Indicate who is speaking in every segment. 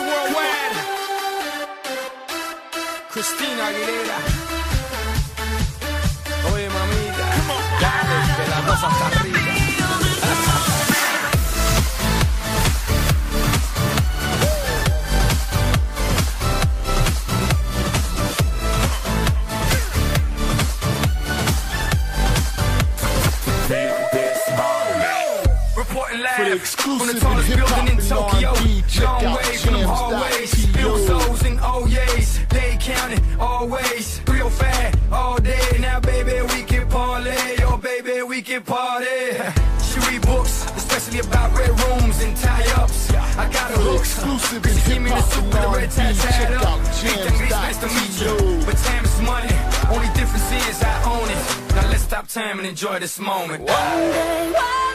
Speaker 1: Miss Worldwide. Cristina Aguilera. Oye, mamita. Dale, que la cosa está
Speaker 2: For the
Speaker 1: from
Speaker 2: exclusive
Speaker 1: the
Speaker 2: in
Speaker 1: tallest
Speaker 2: hip-hop
Speaker 1: building in
Speaker 2: and
Speaker 1: Tokyo.
Speaker 2: R&B, check
Speaker 1: Long
Speaker 2: out
Speaker 1: way from them hallways.
Speaker 2: dot
Speaker 1: Bill Souls and O's. They counting always. Real fat all day. Now, baby, we can parlay. Oh, baby, we can party. She read books, especially about red rooms and tie-ups. I got her
Speaker 2: For the
Speaker 1: hooked.
Speaker 2: exclusive in
Speaker 1: she give me the
Speaker 2: hip-hop and
Speaker 1: with the red
Speaker 2: R&B, check
Speaker 1: up.
Speaker 2: out
Speaker 1: Big
Speaker 2: jams
Speaker 1: nice to meet you. But time is money. Only difference is I own it. Now let's stop time and enjoy this moment.
Speaker 3: One day while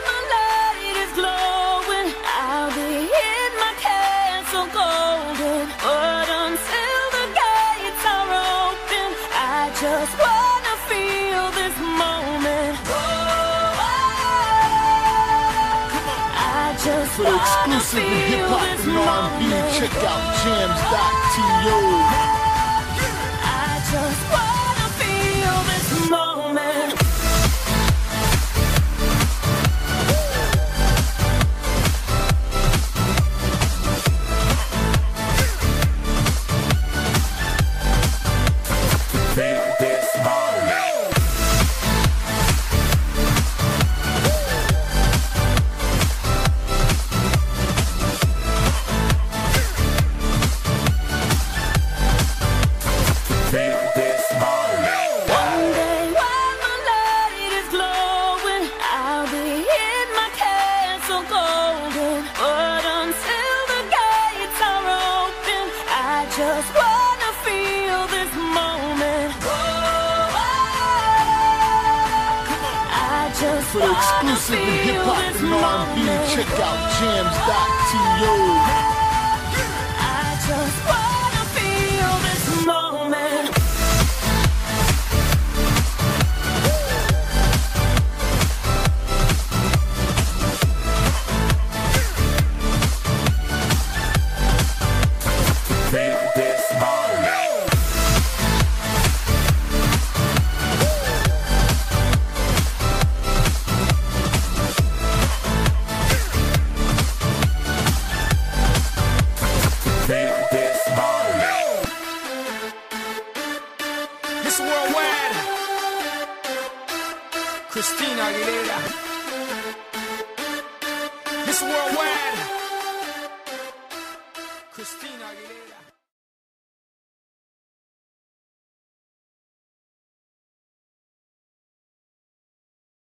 Speaker 2: For the exclusive hip hop and R&B, check out jams.to.
Speaker 3: castle golden. But until the gates are open, I just wanna feel this moment. I just
Speaker 2: For the
Speaker 3: wanna
Speaker 2: exclusive hip hop and R&B, check out jams.to.
Speaker 1: Christina Aguilera. Miss Worldwide.